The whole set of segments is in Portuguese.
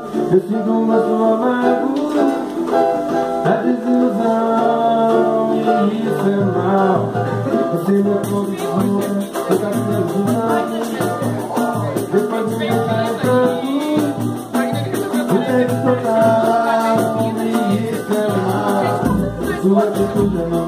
Eu sinto uma sua amargura A é desilusão E isso é mal. Você me aconselhou Eu quero ser jornal Depois de me pra mim Entregue total E isso é mal. Sua atitude é mal.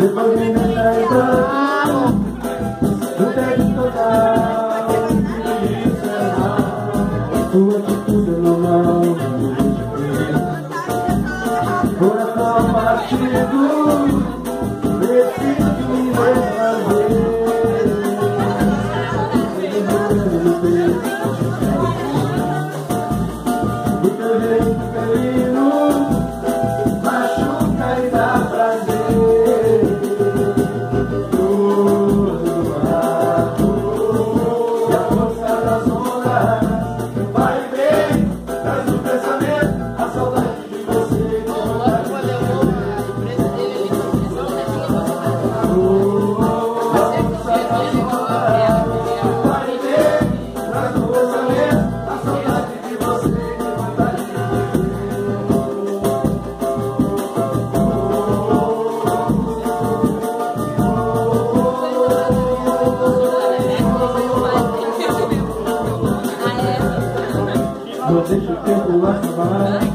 Depois de me trair Thank you. Não deixa o tempo mais